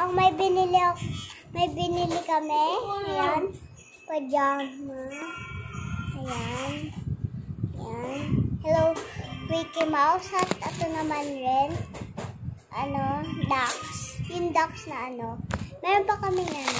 Ang may binili ako, may binili kami. Ayan. Pajama. Ayan. Ayan. Hello, Mickey Mouse. At ito naman rin. Ano, ducks. Yung ducks na ano. Meron pa kami nga.